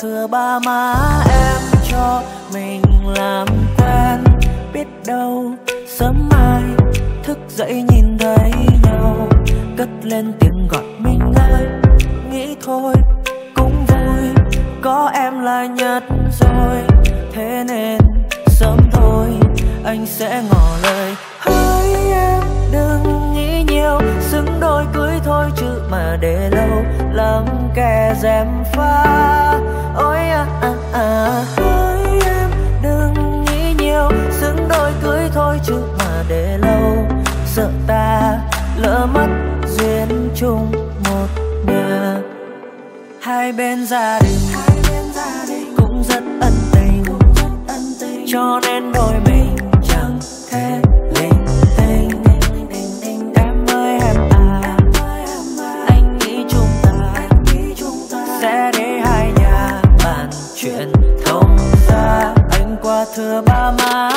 thừa ba má em cho mình làm quen. Biết đâu sớm mai thức dậy nhìn thấy nhau. Cất lên tiếng gọi mình ơi. Nghĩ thôi, cũng vui. Có em là nhất rồi. Thế nên sớm thôi, anh sẽ ngỏ lời. Hỡi em, đừng nghĩ nhiều. Xứng đôi cưới thôi chứ mà để lâu lắm kẻ dèm pha. Ôi à à à hỡi em đừng nghĩ nhiều. Xứng đôi cưới thôi chứ mà để lâu. Sợ ta lỡ mất duyên chung một nhà. Hai bên gia đình, hai bên gia đình cũng rất ân tình. Cho nên đôi mình chẳng thể thưa ba má.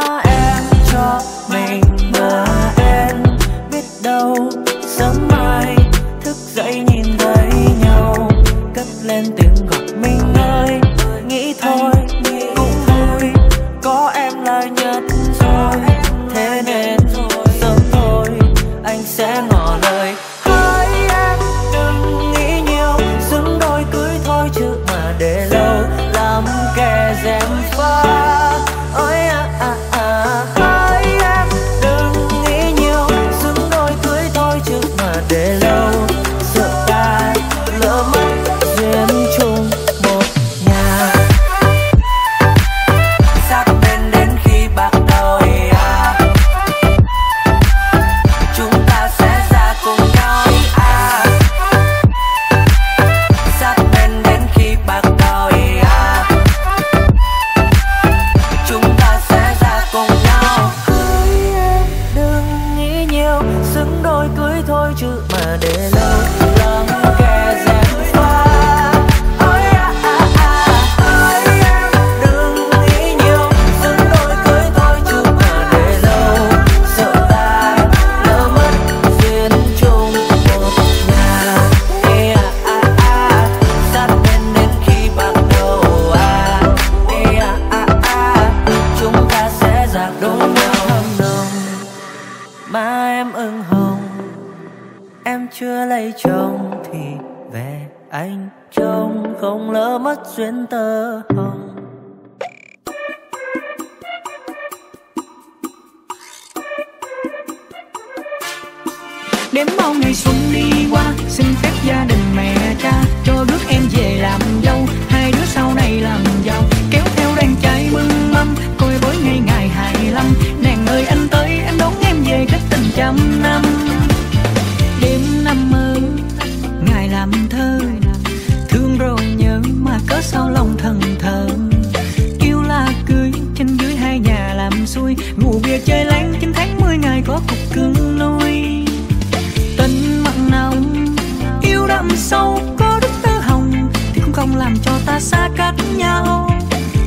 thâm sâu có đức tơ hồng thì cũng không làm cho ta xa cách nhau.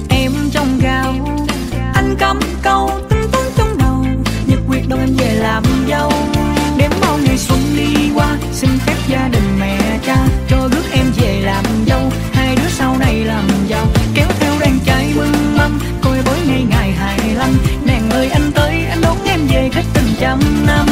Em trong gạo, anh cắm câu tính toán trong đầu, nhật quyết đông anh về làm dâu. Đếm bao ngày xuân đi qua, xin phép gia đình mẹ cha cho bước em về làm dâu. Hai đứa sau này làm giàu, kéo theo đàn trai mừng mâm coi bối ngày ngày hài lăng nàng ơi anh tới, anh đón em về khách tình trăm năm.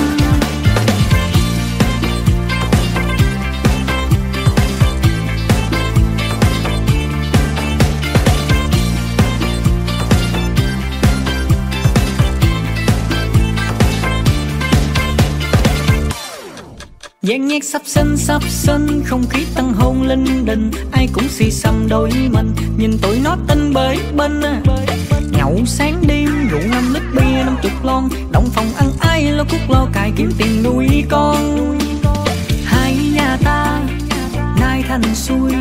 Giang nhét sắp sân sắp sân Không khí tăng hôn linh đình Ai cũng si xăm đôi mình, Nhìn tụi nó tinh bới bên. Nhậu sáng đêm, Rượu năm lít bia, năm chục lon. Động phòng ăn ai, lo cúc lo cài Kiếm tiền nuôi con. Hai nhà ta Nay thành xuôi.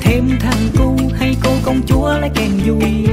Thêm thằng cu hay cô công chúa lấy kèm vui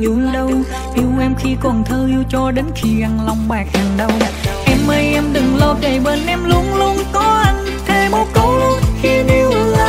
yêu lâu Yêu em khi còn thơ, yêu cho đến khi ăn lòng bạc hàng đầu Em ơi, em đừng lo chạy bên em luôn luôn có anh. Thêm một câu luôn khi yêu là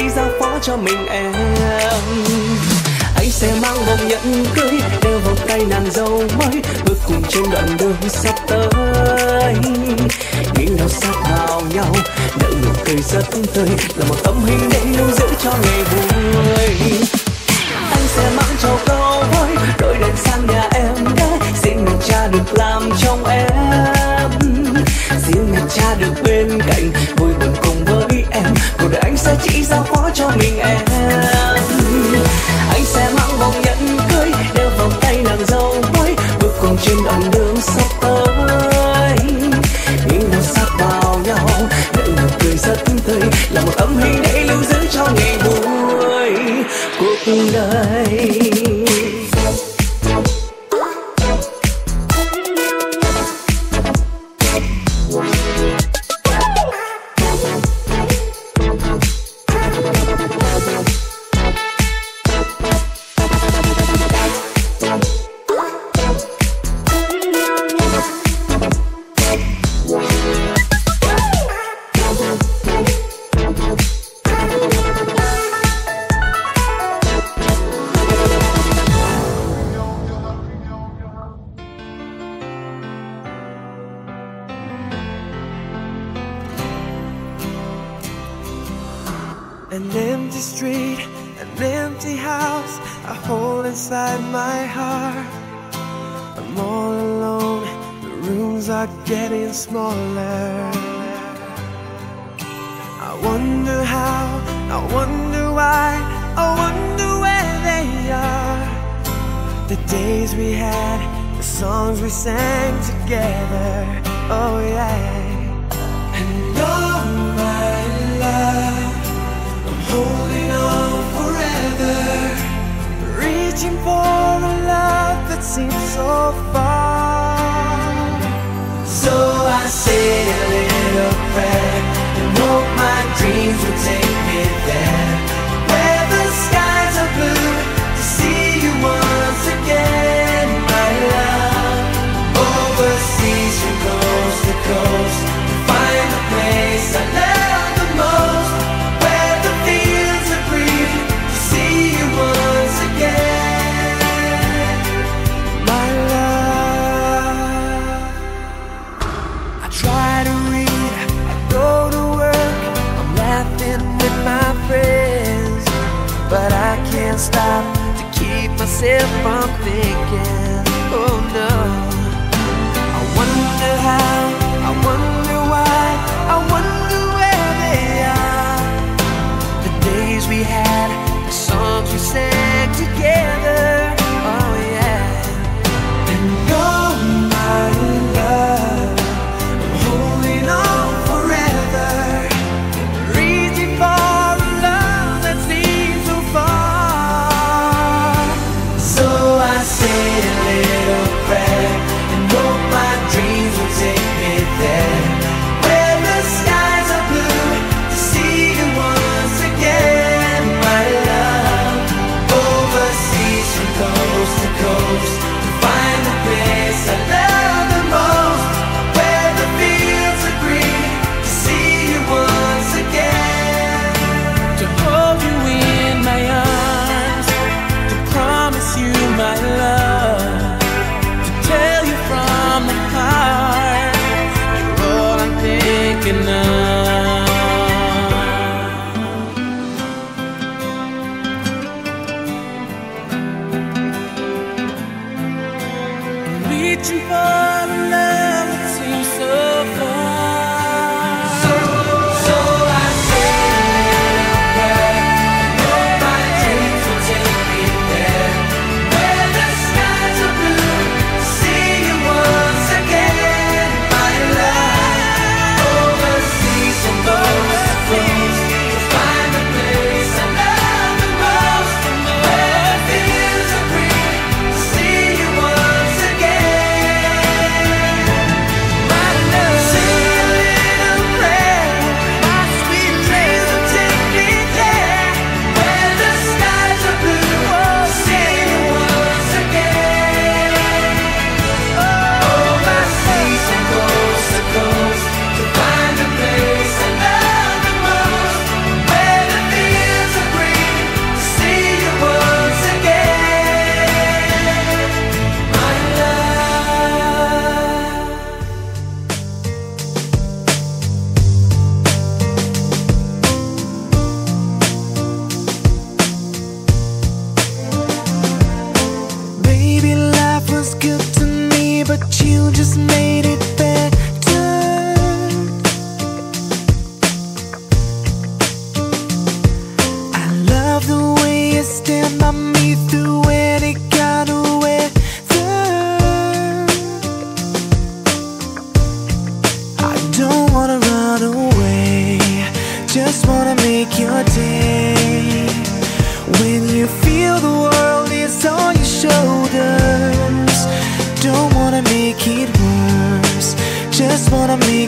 khi giao phó cho mình em. Anh sẽ mang vòng nhẫn cưới đeo vào tay nàng dâu mới, bước cùng trên đoạn đường sắp tới. Những đau sát vào nhau đợi nụ cười rất tươi, là một tấm hình để lưu giữ cho ngày vui. Anh sẽ mang cho câu với, đôi đèn sang nhà em gái xin đừng cha được làm trong em riêng mình cha được bên cạnh. Vui buồn cùng với em, cuộc đời anh sẽ chỉ giao phó cho mình em. Anh sẽ mang vòng nhẫn cưới, đeo vòng tay nàng dâu mới, bước cùng trên đoạn đường sắp tới. Những năm sát vào nhau đợi nụ cười rất tươi, là một âm hình để lưu giữ cho ngày vui. Cuộc đời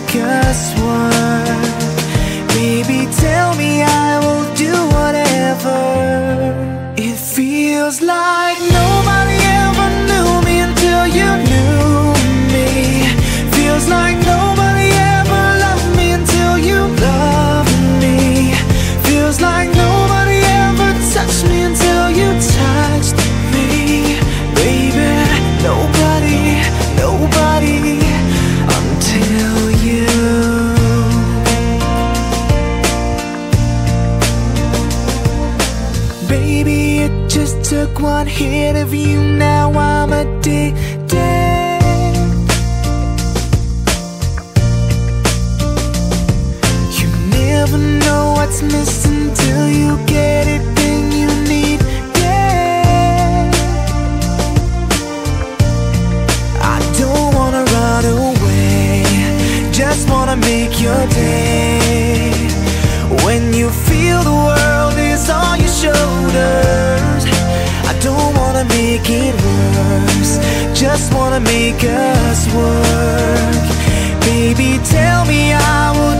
Guess what? one make it worse. Just wanna make us work. Baby, tell me I will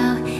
笑。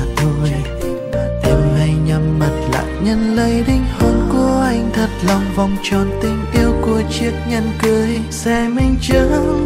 vòng tròn tình yêu của chiếc nhẫn cưới dài minh chứng.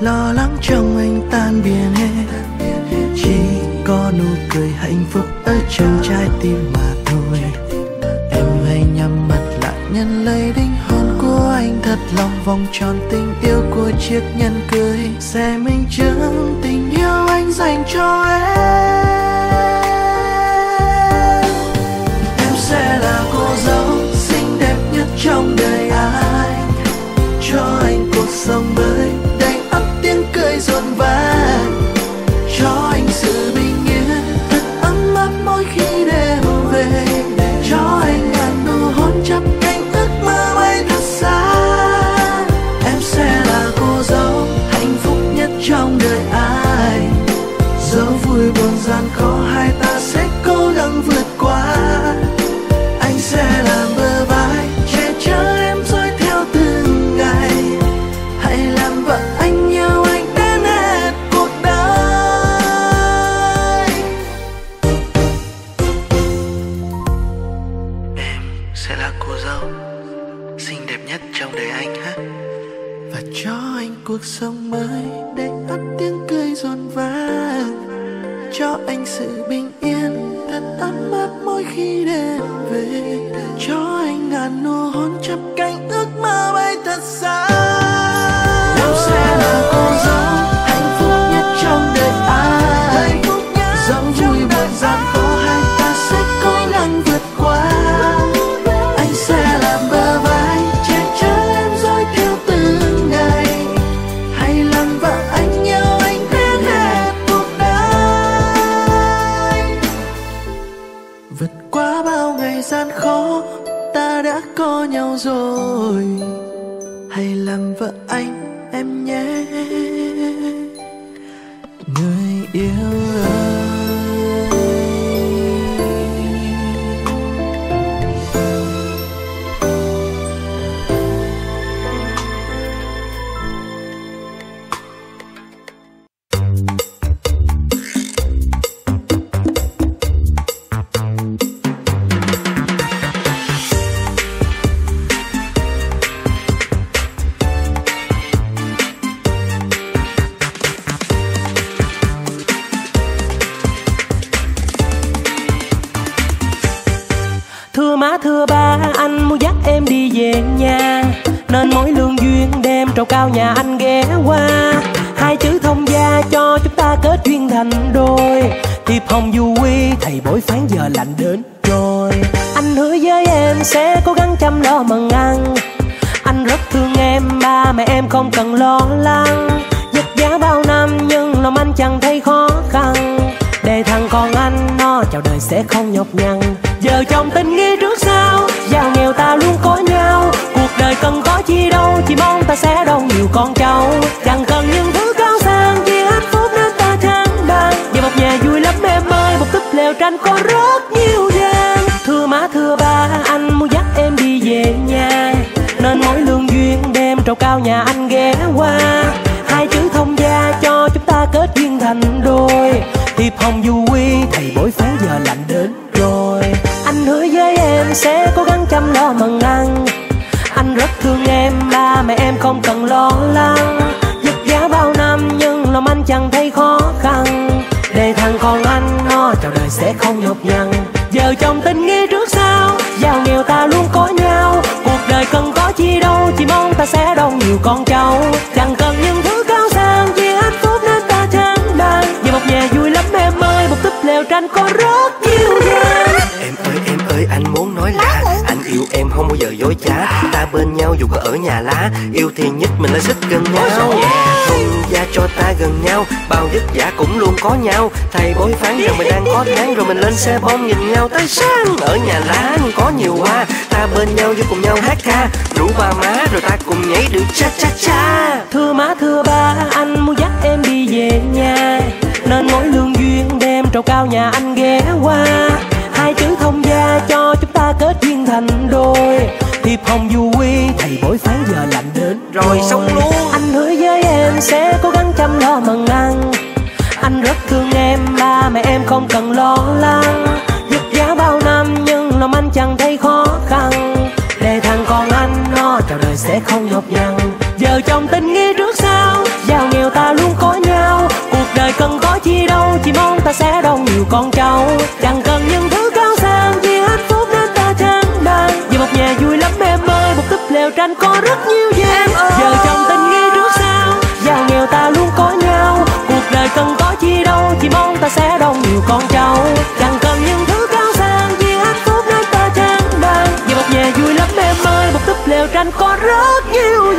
Lo lắng trong anh tan biến hết. Chỉ có nụ cười hạnh phúc ở trong trái tim mà thôi. Em hãy nhắm mắt lại, nhận lấy đinh hôn của anh thật lòng. Vòng tròn tình yêu của chiếc nhẫn cưới, sẽ minh chứng tình yêu anh dành cho em. Cô dâu, xinh đẹp nhất trong đời anh ha. Và cho anh cuộc sống mới để ắt tiếng cười rộn vang. Cho anh sự bình yên thật ấm áp mỗi khi đêm về. Cho anh ngàn nụ hôn chắp cánh ước mơ bay thật xa. Trầu cao nhà anh ghé qua. Hai chữ thông gia cho chúng ta kết duyên thành đôi. Thiệp hồng du quy thầy bói phái giờ lạnh đến rồi. Anh hứa với em sẽ cố gắng chăm lo mần ăn. Anh rất thương em, ba mẹ em không cần lo lắng. Vất vả bao năm, nhưng lòng anh chẳng thấy khó khăn. Để thằng con anh, nó chào đời sẽ không nhọc nhằn. Giờ trong tình nghĩa trước sau, giàu nghèo ta luôn có nhau. Cuộc đời cần có chi đâu, chỉ mong ta sẽ nhiều con cháu chẳng cần những thứ cao sang chỉ hạnh phúc nên ta chẳng bàn về một nhà vui lắm em ơi một túp lều tranh có rất nhiều gian. Em ơi em ơi anh muốn nói là Anh yêu em không bao giờ dối trá. Ta bên nhau dù có ở nhà lá Yêu thì nhất mình lại xích gần nhau. Gia cho ta gần nhau Bao vất vả cũng luôn có nhau. Thầy bói phán rằng mình đang có tháng Rồi mình lên xe bom nhìn nhau. Tới sáng Ở nhà lá có nhiều hoa. Ta bên nhau với cùng nhau hát ca Rủ ba má rồi ta cùng nhảy được cha cha cha. Thưa má thưa ba anh muốn dắt em đi về nhà. Nên mỗi lương duyên đem trầu cao nhà anh ghé qua. Hai chữ thông gia cho chúng ta kết duyên thành đôi. Hồng du quy thầy bói phán giờ lạnh đến Rồi xong luôn em sẽ cố gắng chăm lo mừng ăn anh rất thương em, ba mẹ em không cần lo lắng. Vất giá bao năm, nhưng lòng anh chẳng thấy khó khăn. Để thằng con anh, nó chào đời sẽ không nhọc nhằn. Giờ chồng tình nghĩa trước sau, giàu nghèo ta luôn có nhau cuộc đời cần có chi đâu, chỉ mong ta sẽ đông nhiều con cháu. Chẳng cần những thứ cao sang, chỉ hạnh phúc nên ta chẳng đang vì một nhà vui lắm em ơi, một túp lều tranh có rất nhiều đời cần có chi đâu, chỉ mong ta sẽ đông nhiều con cháu. Chẳng cần những thứ cao sang, chỉ hạnh phúc nên ta chẳng đang vì một nhà vui lắm em ơi, một túp lều tranh có rất nhiều